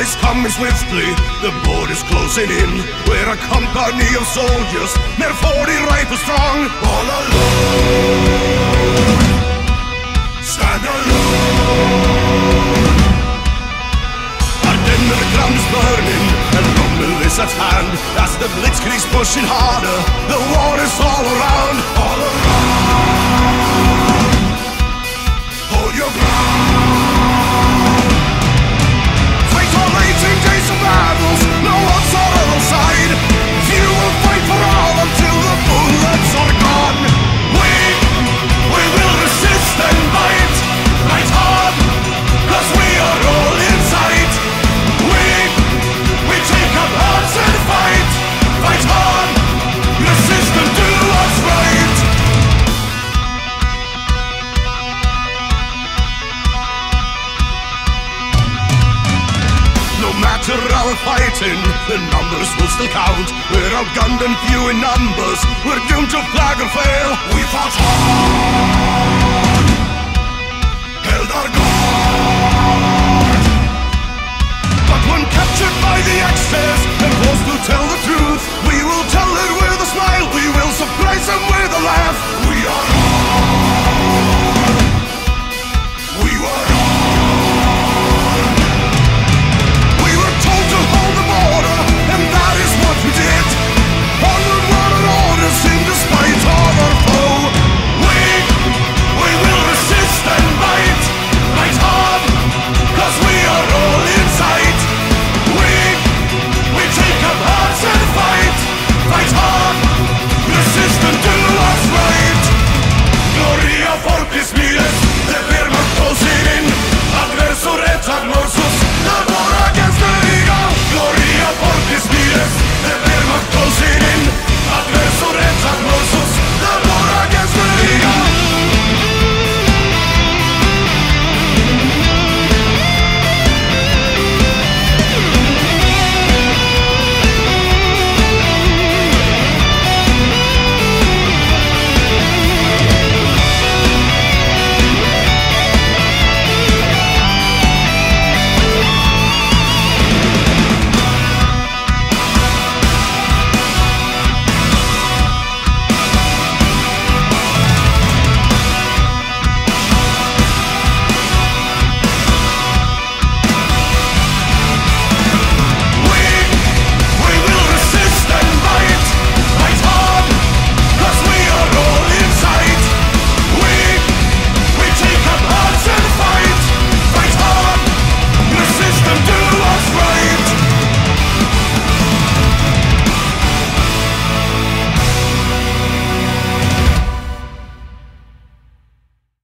is coming swiftly, the board is closing in. We're a company of soldiers, near 40 rifles strong. All alone, stand alone. Ardennes ground is burning, and Rommel is at hand. As the blitzkrieg's pushing harder, the war is all around. No matter our fighting, the numbers will still count. We're outgunned and few in numbers. We're doomed to flag or fail. We fought hard, held our guard. But when captured by the Axis and forced to tell the truth, we will tell it with a smile. We will surprise